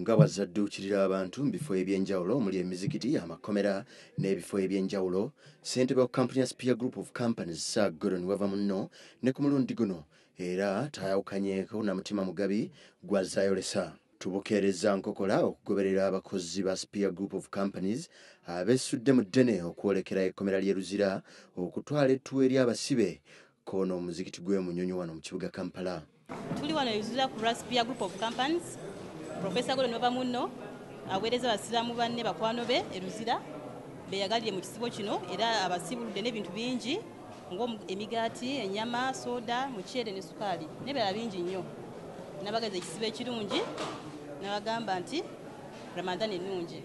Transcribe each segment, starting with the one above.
nga bwazadduukirira abantu mu bifo ebyenjawulo omuli emizikiti amakomera n'ebifo ebyenjawulo. Ssentebe wa company spear group of companies sir gordon wava muno ne ku mulundi guno era tayawukanyeeko na mutima mugabi gwa zayolesa. Tubukeereza nkokola okugoberera abakozi ba spear group of companies abeesudde mu ddene okwolekera ekkomera ly'e ruzira okutwala ettu eri abasibe koono omuzikiti gw'emunyonyi wano mu kibuga kampala. Tuli wano ezira ku raspia group of companies profesa goloni wava muno aweereza abasiraamu banne bakwano be eruzira beyagalire mu kisibo kino era abasibuludde n'ebintu bingi ngaemigaati enyama soda muceere ne sukaali nebirala bingi nnyo. Nabageza ekisibo ekirungi nabagamba nti ramadhan ennungi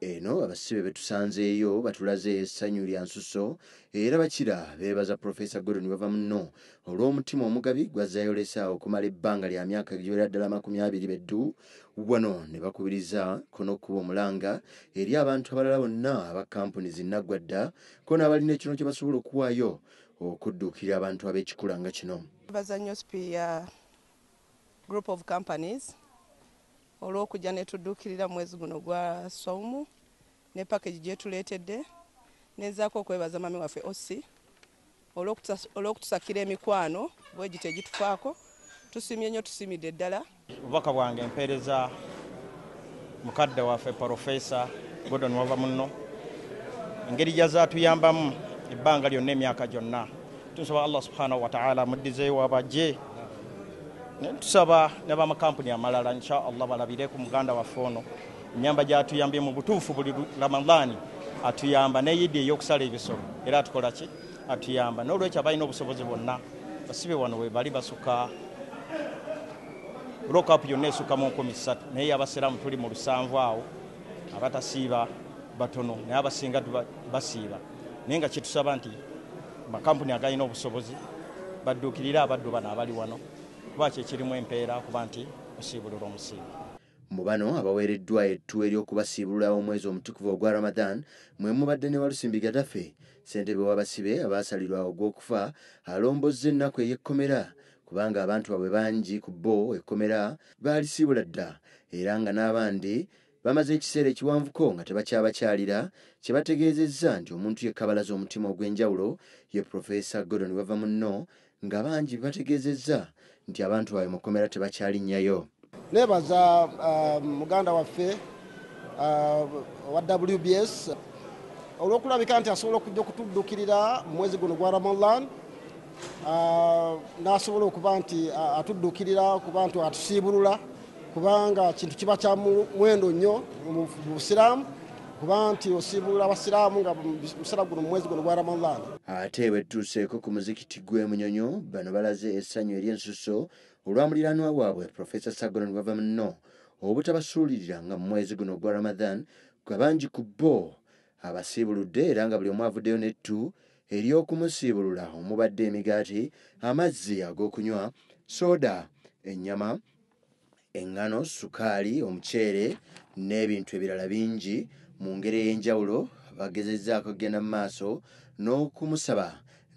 eno abasibe betusanzeeyo batulaze essanyu lya nsuso era bakira beebaza profesa gordon bava muno olw'omutima omugabi gwazayolesa okumala ebbanga lya myaka gyolera ddala makumi abiri beddu. Wano ne bakubiriza konokuba omulanga eri abantu abalala bonna aba kampuni zinnaggwadda ko n'abalina ekino kye basobola okuwaayo okudduukirira abantu ab'ekikula nga kino. Baza nnyo spia group of companies olw'okujja netudduukirira mu mwezi guno gwa swaumu ne package gyetuleetedde nezaako okwebaza mami waffe osi olw'okutusakira emikwano bwegi tegitufaako tusimye nnyo tusimidde ddala. Obubaka bwange mpeereza mukadde waffe profesa gordon wava muno engeri gyazatuyambamu ebbanga lyonna emyaka gyonna. Tunsaba allah subhanahu wataala muddizeewo abajje tusaba ne bamakampuni amalala insha allah balabire ku muganda waffe ono. Enyamba gyatuyambye mu butuufu buli ramadani atuyamba neyidi ey'okusala ebisolo. Era atukola ki? Atuyamba. N'olwekyo abalina obusobozi bwonna basibe wano we bali basuka lokapu yonna esukka mu nkumi ssatu. Naye abasiraamu tuli mu lusanvu awo abatasiiba batono naye abasinga basiiba. Naye nga kyetusaba nti makampuni agalina obusobozi badduukirire abaddu bano abali wano kuba kyekirimu empeera kuba nti osiibulira omusiiba mu bano abaweereddwa ettu ery'okubasiibulula omwezi omutukuvu ogwa ramadan mwe mubadde ne walusimbi gadaffe ssentebe w'abasibe abaasalirwa ogw'okufa alombozza ennaku ey'ekkomera kubanga abantu babwe bangi ku bo ekkomera baalisiibula dda era nga n'abandi bamaze ekiseera ekiwanvuko nga tebakyabakyalira kye bategeezezza nti omuntu yekka balaze omutima ogw'enjawulo ye profesa gordon wava muno nga bangi bategeezezza nti abantu baabwe mu kkomera tebakyalinnyayo. Nebaza uh, muganda waffe uh, wa wbs olwokulabika nti asobola okujja okutuddukirira mu mwezi guno gwa ramadan uh, nasobola okuba nti uh, atuddukirira kuba nti atusiibulula kubanga kintu kiba kya muwendo nnyo mu busiraamu kuba nti osiibulula abasiraamu nga musala guno mu mwezi guno gwa ramadan ate bwetutuuseeko ku muzikiti gw'emunyonyo bano balaze essanyu ery'ensuso olwa muliraanwa waabwe profesa sagonon bava muno obutabasuulirira nga mu mwezi guno ogwa ramadan gwe bangi ku bo abasiibuludde era nga buli omu avuddeyo n'ettu ery'okumusiibulula omubadde emigaati amazzi ag'okunywa sooda ennyama eŋŋano sukaali omuceere n'ebintu ebirala bingi mu ngeri ey'enjawulo bagezezzaako kgenda mu maaso n'okumusaba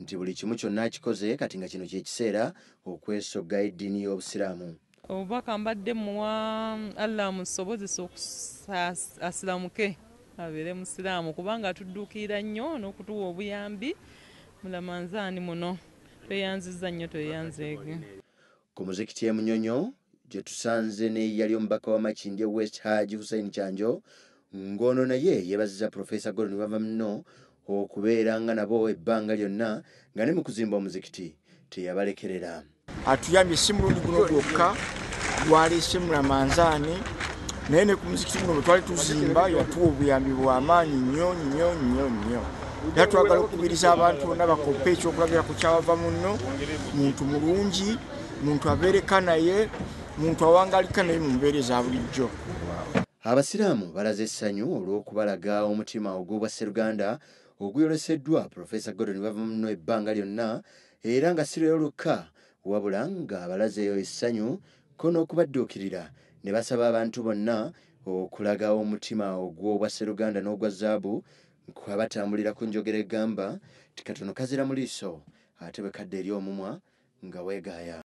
nti buli kimu kyonna akikoze kati nga kino kyekiseera okwesogga eddiini y'obusiraamu. Obubaka mbadde muwa allah musobozesa asiramuke abeere musiraamu kubanga atudduukirira nnyo n'okutuwa obuyambi mulamanzaani muno. Tweyanziza nnyo tweyanzeege ku muzikiti emunyonyo gye tusanze n'eyali omubaka wa makindye west haji hussein kyanjo ng'ono naye yeebaziza profesa gordon bava muno okubeera nga nabo ebbanga lyonna nga ne mu kuzimba omuzikiti teyabalekerera. Atuyambye si mulundi guno gwokka gwaleese mulamanzaani naye ne ku muzikiti guno bwe twali tuzimba yatuwa obuyambi bw'amaanyi nnyo nnyo nnyo nnyo. Era twagala okukubiriza abantu bonna bakope ekyokulabira ku kyawava muno muntu mulungi muntu abeereka naye muntu awangalika naye mu mbeera eza bulijjo. Abasiraamu balaze essanyu olw'okubalaga omutima ogw'obwa sseruganda oguyoleseddwa profesa gordon bava muno ebbanga lyonna era nga sirero lwokka wabula nga balazeeyo essanyu ko n'okubadduukirira ne basaba abantu bonna okulaga omutima ogw'obwa sseruganda n'ogwa zaabu kuba batambulira ku njogera egamba ti katono kazira mu liiso ate bwe kadda eri omumwa nga weegaaya